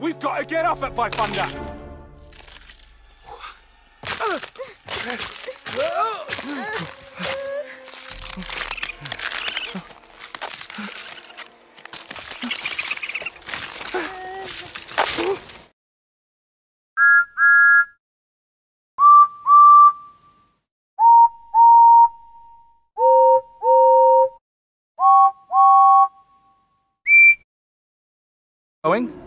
We've got to get off it by thunder! Going?